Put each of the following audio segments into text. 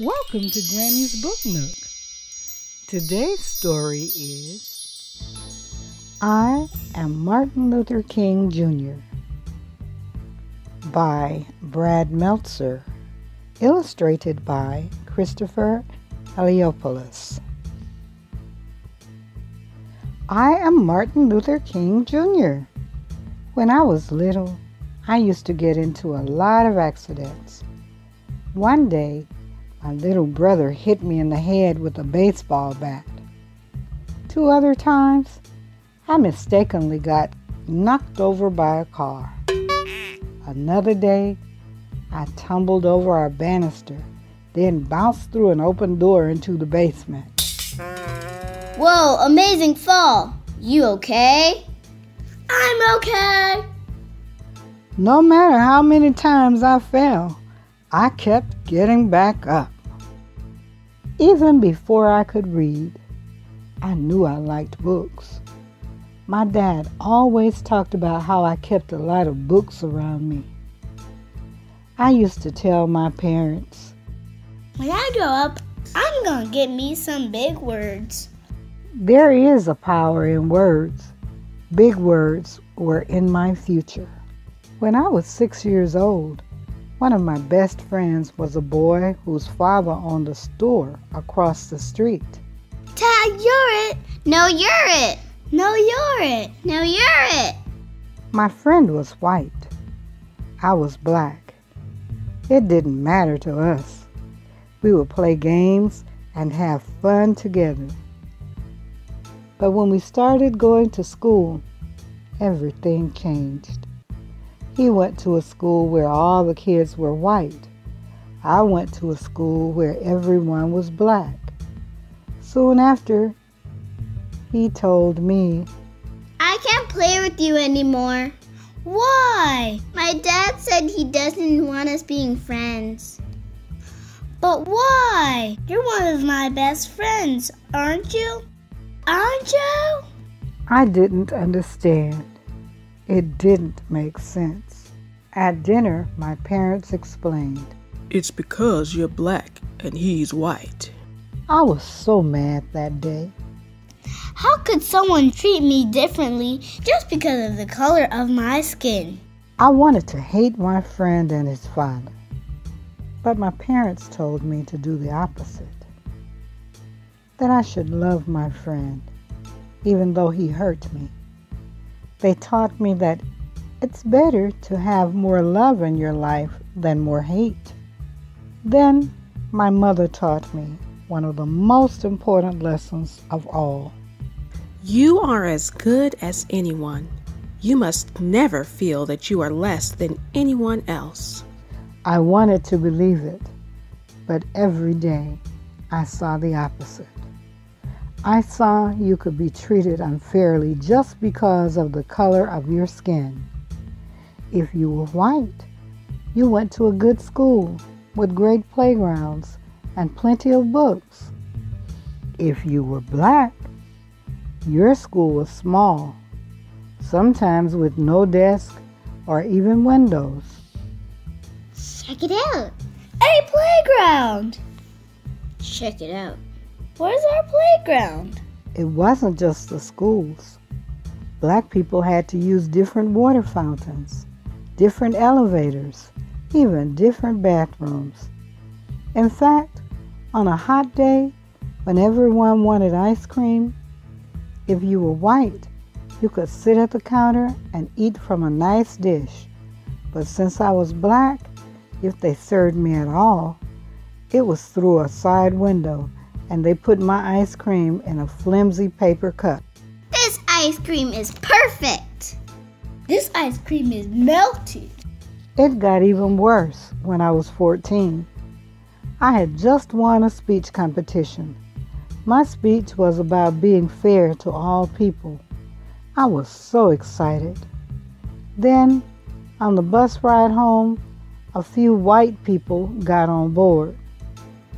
Welcome to Grammy's Book Nook. Today's story is I Am Martin Luther King Jr. by Brad Meltzer, illustrated by Christopher Eliopoulos. I am Martin Luther King Jr. When I was little, I used to get into a lot of accidents. One day, my little brother hit me in the head with a baseball bat. Two other times, I mistakenly got knocked over by a car. Another day, I tumbled over our banister, then bounced through an open door into the basement. Whoa, amazing fall. You okay? I'm okay. No matter how many times I fell, I kept getting back up. Even before I could read, I knew I liked books. My dad always talked about how I kept a lot of books around me. I used to tell my parents, When I grow up, I'm gonna get me some big words. There is a power in words. Big words were in my future. When I was six years old, one of my best friends was a boy whose father owned a store across the street. Dad, you're it. No, you're it. No, you're it. No, you're it. My friend was white. I was black. It didn't matter to us. We would play games and have fun together. But when we started going to school, everything changed. He went to a school where all the kids were white. I went to a school where everyone was black. Soon after, he told me, I can't play with you anymore. Why? My dad said he doesn't want us being friends. But why? You're one of my best friends, aren't you? Aren't you? I didn't understand. It didn't make sense. At dinner, my parents explained. It's because you're black and he's white. I was so mad that day. How could someone treat me differently just because of the color of my skin? I wanted to hate my friend and his father, but my parents told me to do the opposite. That I should love my friend, even though he hurt me. They taught me that it's better to have more love in your life than more hate. Then my mother taught me one of the most important lessons of all. You are as good as anyone. You must never feel that you are less than anyone else. I wanted to believe it, but every day I saw the opposite. I saw you could be treated unfairly just because of the color of your skin. If you were white, you went to a good school with great playgrounds and plenty of books. If you were black, your school was small, sometimes with no desk or even windows. Check it out. A playground. Check it out. Where's our playground? It wasn't just the schools. Black people had to use different water fountains, different elevators, even different bathrooms. In fact, on a hot day, when everyone wanted ice cream, if you were white, you could sit at the counter and eat from a nice dish. But since I was black, if they served me at all, it was through a side window and they put my ice cream in a flimsy paper cup. This ice cream is perfect. This ice cream is melted. It got even worse when I was 14. I had just won a speech competition. My speech was about being fair to all people. I was so excited. Then, on the bus ride home, a few white people got on board.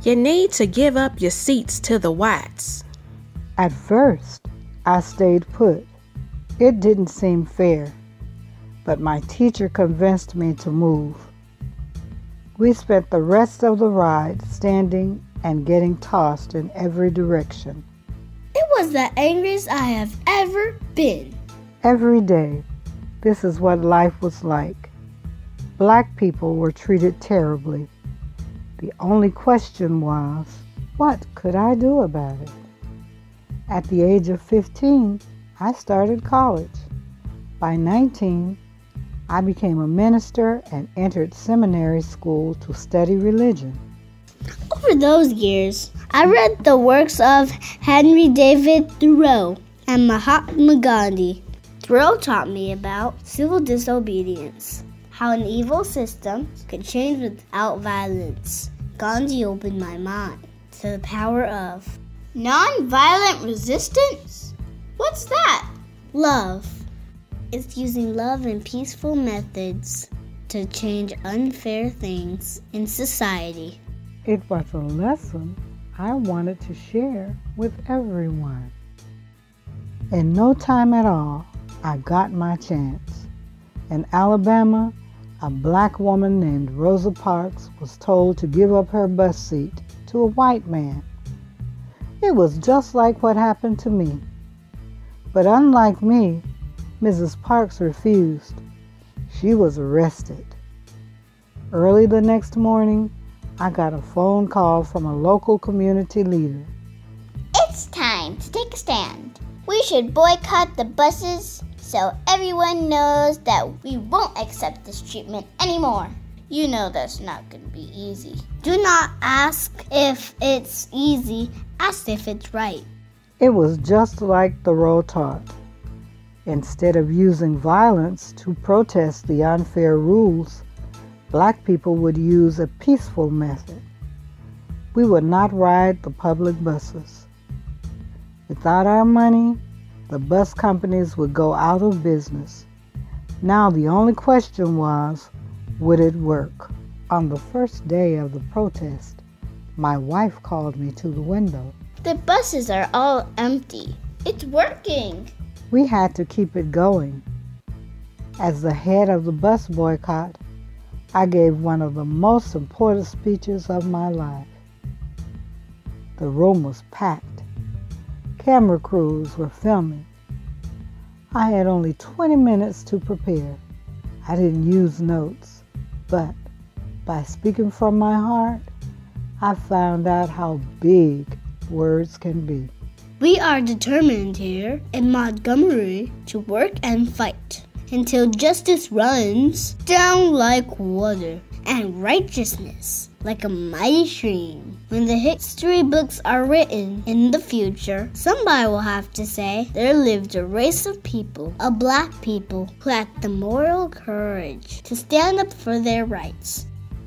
You need to give up your seats to the whites. At first, I stayed put. It didn't seem fair, but my teacher convinced me to move. We spent the rest of the ride standing and getting tossed in every direction. It was the angriest I have ever been. Every day, this is what life was like. Black people were treated terribly. The only question was, what could I do about it? At the age of 15, I started college. By 19, I became a minister and entered seminary school to study religion. Over those years, I read the works of Henry David Thoreau and Mahatma Gandhi. Thoreau taught me about civil disobedience, how an evil system could change without violence. Gandhi opened my mind to the power of nonviolent resistance. What's that? Love. It's using love and peaceful methods to change unfair things in society. It was a lesson I wanted to share with everyone. In no time at all, I got my chance. In Alabama, a black woman named Rosa Parks was told to give up her bus seat to a white man. It was just like what happened to me. But unlike me, Mrs. Parks refused. She was arrested. Early the next morning, I got a phone call from a local community leader. It's time to take a stand. We should boycott the buses so everyone knows that we won't accept this treatment anymore. You know that's not going to be easy. Do not ask if it's easy, ask if it's right. It was just like Thoreau taught. Instead of using violence to protest the unfair rules, black people would use a peaceful method. We would not ride the public buses. Without our money, the bus companies would go out of business. Now the only question was, would it work? On the first day of the protest, my wife called me to the window. The buses are all empty. It's working. We had to keep it going. As the head of the bus boycott, I gave one of the most important speeches of my life. The room was packed. Camera crews were filming. I had only 20 minutes to prepare. I didn't use notes, but by speaking from my heart, I found out how big words can be. We are determined here in Montgomery to work and fight until justice runs down like water and righteousness like a mighty stream. When the history books are written in the future, somebody will have to say there lived a race of people, a black people, who had the moral courage to stand up for their rights.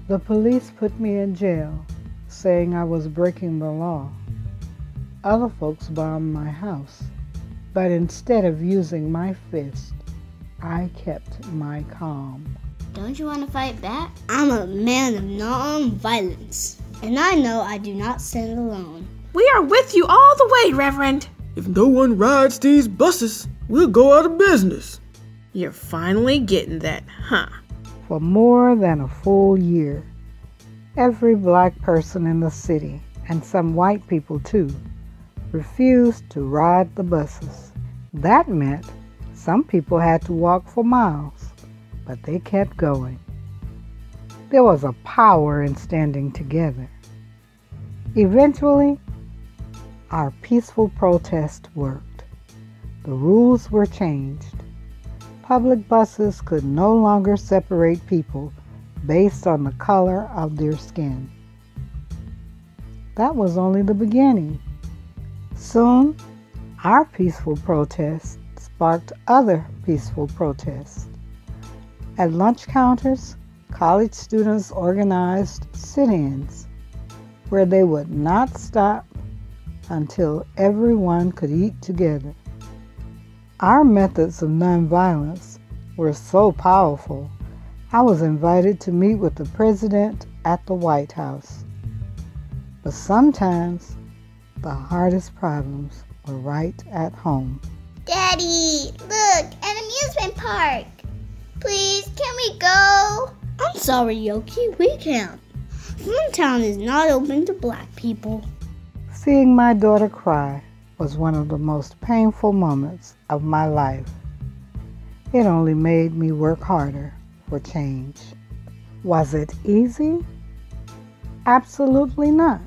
The police put me in jail, saying I was breaking the law. Other folks bombed my house, but instead of using my fist, I kept my calm. Don't you want to fight back? I'm a man of non-violence, and I know I do not stand alone. We are with you all the way, Reverend. If no one rides these buses, we'll go out of business. You're finally getting that, huh? For more than a full year, every black person in the city, and some white people too, refused to ride the buses. That meant some people had to walk for miles, but they kept going. There was a power in standing together. Eventually, our peaceful protest worked. The rules were changed. Public buses could no longer separate people based on the color of their skin. That was only the beginning. Soon, our peaceful protest sparked other peaceful protests. At lunch counters, college students organized sit ins where they would not stop until everyone could eat together. Our methods of nonviolence were so powerful, I was invited to meet with the president at the White House. But sometimes the hardest problems were right at home. Daddy, look, an amusement park. Please, can we go? I'm sorry, Yoki, we can't. Town is not open to black people. Seeing my daughter cry was one of the most painful moments of my life. It only made me work harder for change. Was it easy? Absolutely not.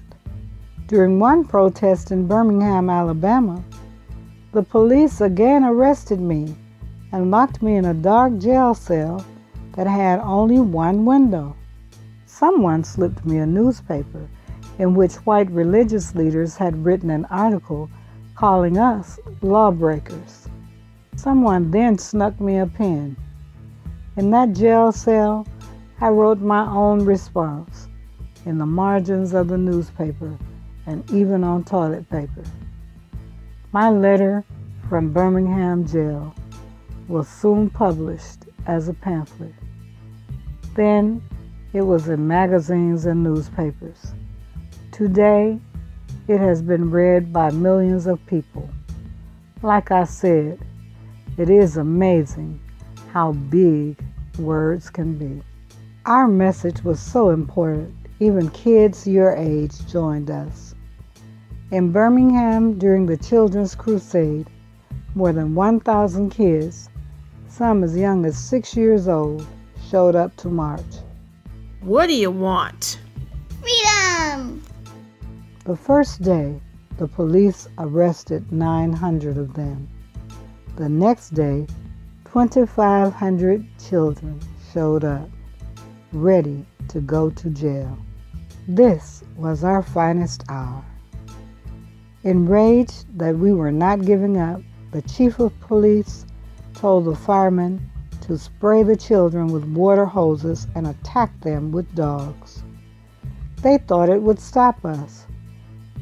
During one protest in Birmingham, Alabama, the police again arrested me and locked me in a dark jail cell that had only one window. Someone slipped me a newspaper in which white religious leaders had written an article calling us lawbreakers. Someone then snuck me a pen. In that jail cell, I wrote my own response in the margins of the newspaper and even on toilet paper. My letter from Birmingham jail was soon published as a pamphlet. Then it was in magazines and newspapers. Today, it has been read by millions of people. Like I said, it is amazing how big words can be. Our message was so important, even kids your age joined us. In Birmingham during the Children's Crusade, more than 1,000 kids, some as young as six years old, showed up to march. What do you want? Freedom! The first day, the police arrested 900 of them. The next day, 2,500 children showed up, ready to go to jail. This was our finest hour. Enraged that we were not giving up, the chief of police told the firemen to spray the children with water hoses and attack them with dogs. They thought it would stop us,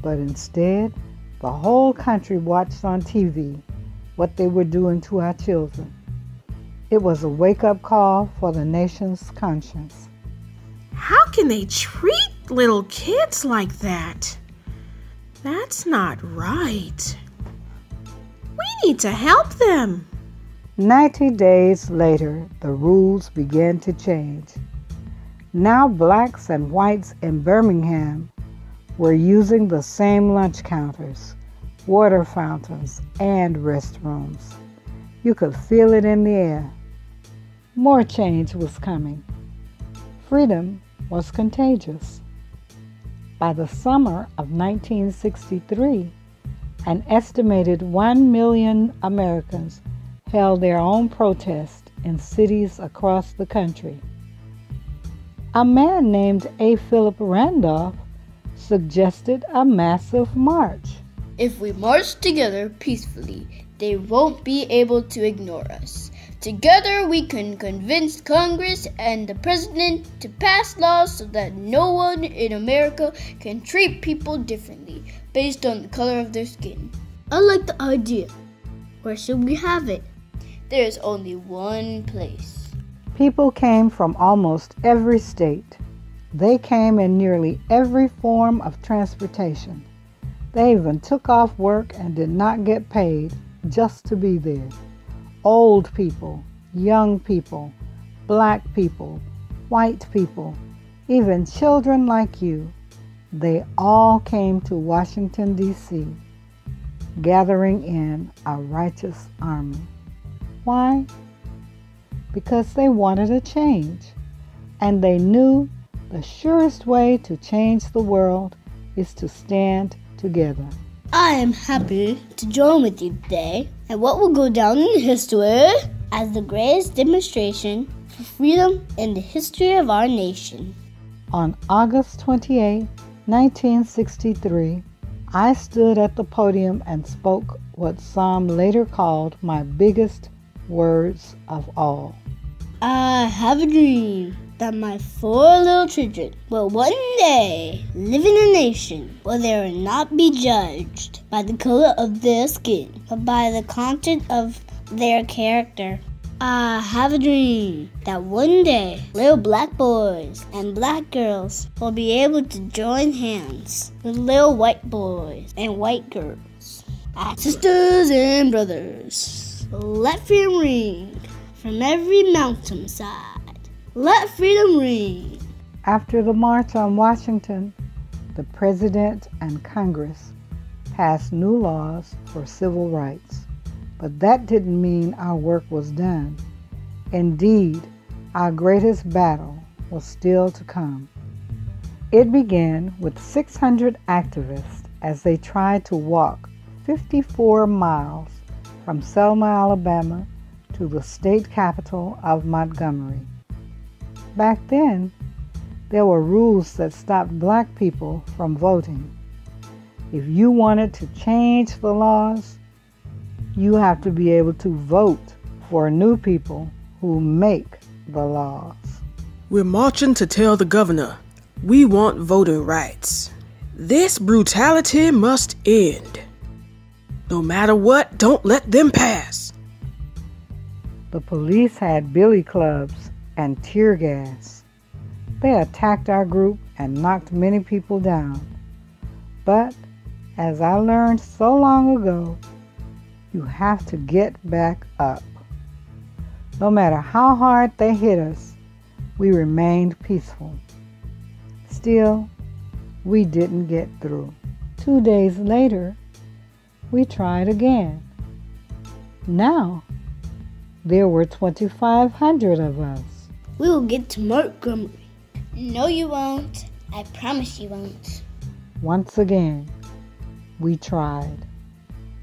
but instead, the whole country watched on TV what they were doing to our children. It was a wake up call for the nation's conscience. How can they treat little kids like that? That's not right. We need to help them. 90 days later, the rules began to change. Now, blacks and whites in Birmingham were using the same lunch counters, water fountains, and restrooms. You could feel it in the air. More change was coming. Freedom was contagious. By the summer of 1963, an estimated 1 million Americans held their own protest in cities across the country. A man named A. Philip Randolph suggested a massive march. If we march together peacefully, they won't be able to ignore us. Together, we can convince Congress and the President to pass laws so that no one in America can treat people differently based on the color of their skin. I like the idea. Where should we have it? There is only one place. People came from almost every state. They came in nearly every form of transportation. They even took off work and did not get paid just to be there. Old people, young people, black people, white people, even children like you, they all came to Washington, D.C., gathering in a righteous army. Why? Because they wanted a change, and they knew the surest way to change the world is to stand together. I am happy to join with you today and what will go down in history as the greatest demonstration for freedom in the history of our nation. On August 28, 1963, I stood at the podium and spoke what some later called my biggest words of all. I have a dream that my four little children will one day live in a nation where they will not be judged by the color of their skin, but by the content of their character. I have a dream that one day little black boys and black girls will be able to join hands with little white boys and white girls. As sisters and brothers. Let freedom ring from every mountainside. Let freedom ring. After the March on Washington, the President and Congress passed new laws for civil rights. But that didn't mean our work was done. Indeed, our greatest battle was still to come. It began with 600 activists as they tried to walk 54 miles from Selma, Alabama to the state capital of Montgomery. Back then, there were rules that stopped black people from voting. If you wanted to change the laws, you have to be able to vote for new people who make the laws. We're marching to tell the governor we want voting rights. This brutality must end. No matter what, don't let them pass. The police had billy clubs and tear gas. They attacked our group and knocked many people down. But, as I learned so long ago, you have to get back up. No matter how hard they hit us, we remained peaceful. Still, we didn't get through. Two days later, we tried again. Now, there were 2,500 of us. We will get to Montgomery. No, you won't. I promise you won't. Once again, we tried.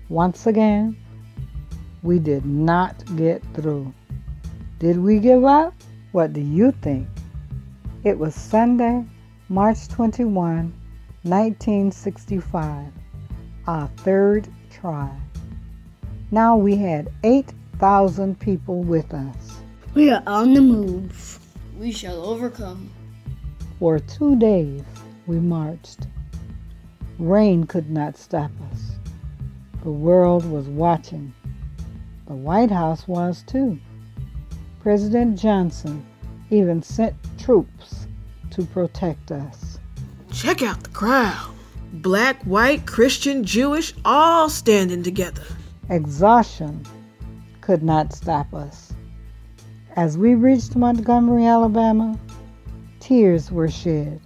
Once again, we did not get through. Did we give up? What do you think? It was Sunday, March 21, 1965, our third try. Now we had 8,000 people with us. We are on the move. We shall overcome. For two days we marched. Rain could not stop us. The world was watching. The White House was too. President Johnson even sent troops to protect us. Check out the crowd. Black, white, Christian, Jewish, all standing together. Exhaustion could not stop us. As we reached Montgomery, Alabama, tears were shed.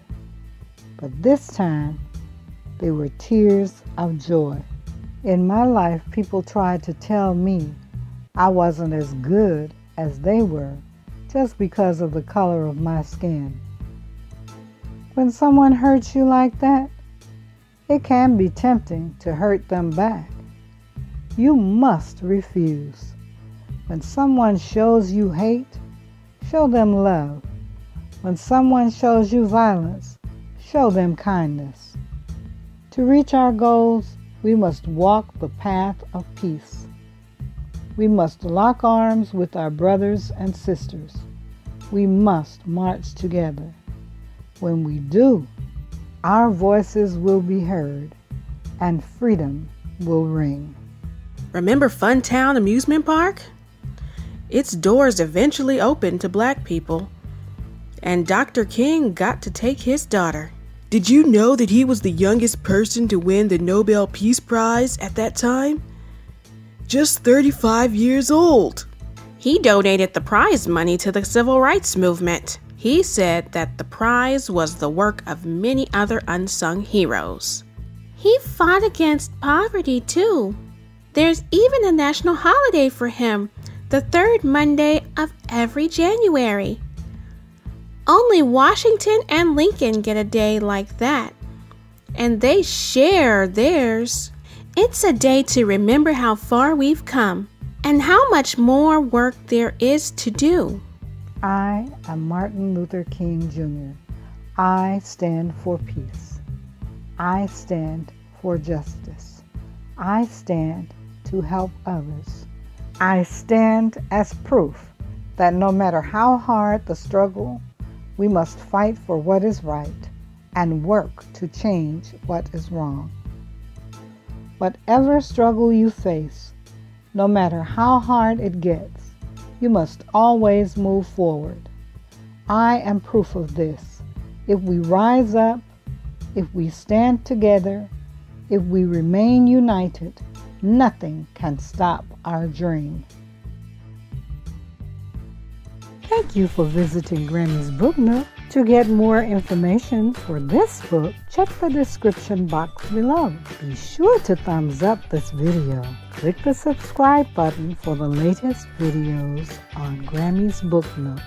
But this time, they were tears of joy. In my life, people tried to tell me I wasn't as good as they were just because of the color of my skin. When someone hurts you like that, it can be tempting to hurt them back. You must refuse. When someone shows you hate, show them love. When someone shows you violence, show them kindness. To reach our goals, we must walk the path of peace. We must lock arms with our brothers and sisters. We must march together. When we do, our voices will be heard and freedom will ring. Remember Funtown Amusement Park? Its doors eventually opened to black people, and Dr. King got to take his daughter. Did you know that he was the youngest person to win the Nobel Peace Prize at that time? Just 35 years old. He donated the prize money to the civil rights movement. He said that the prize was the work of many other unsung heroes. He fought against poverty too. There's even a national holiday for him, the third Monday of every January. Only Washington and Lincoln get a day like that, and they share theirs. It's a day to remember how far we've come and how much more work there is to do. I am Martin Luther King Jr. I stand for peace. I stand for justice. I stand to help others. I stand as proof that no matter how hard the struggle, we must fight for what is right and work to change what is wrong. Whatever struggle you face, no matter how hard it gets, you must always move forward. I am proof of this. If we rise up, if we stand together, if we remain united, nothing can stop our dream. Thank you for visiting Grammy's Book Nook. To get more information for this book, check the description box below. Be sure to thumbs up this video. Click the subscribe button for the latest videos on Grammy's Book Nook.